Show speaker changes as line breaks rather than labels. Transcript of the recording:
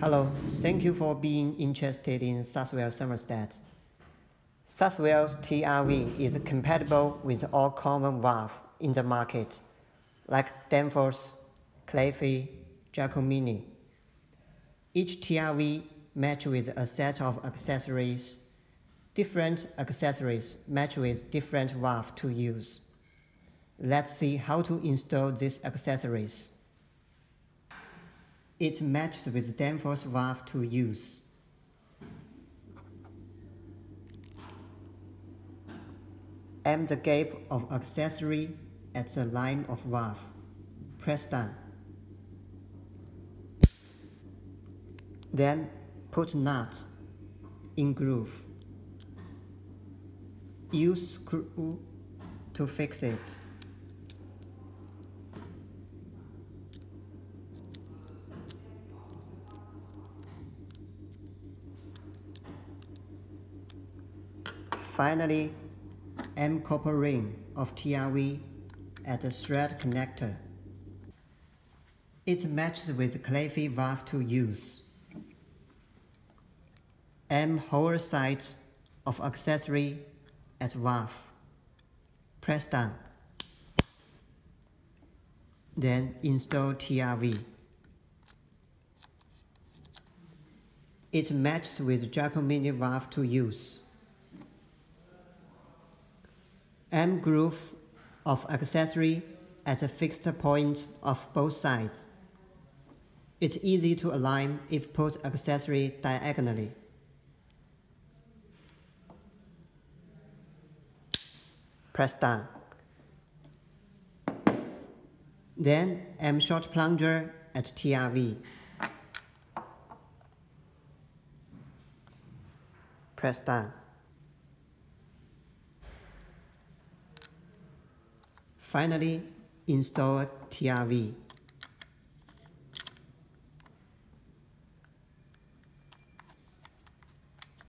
Hello, thank you for being interested in Saswell thermostat. Saswell TRV is compatible with all common valves in the market, like Danfoss, Clearfield, Giacomini. Each TRV match with a set of accessories. Different accessories match with different valve to use. Let's see how to install these accessories. It matches with Danfoss valve to use. Aim the gap of accessory at the line of valve. Press down. Then put nut in groove. Use screw to fix it. Finally, M copper ring of TRV at the thread connector. It matches with Clearfield valve to use. M whole side of accessory at valve. Press down. Then install TRV. It matches with Giacomini valve to use. M groove of accessory at a fixed point of both sides. It's easy to align if put accessory diagonally. Press down. Then M short plunger at TRV. Press down. Finally, install TRV.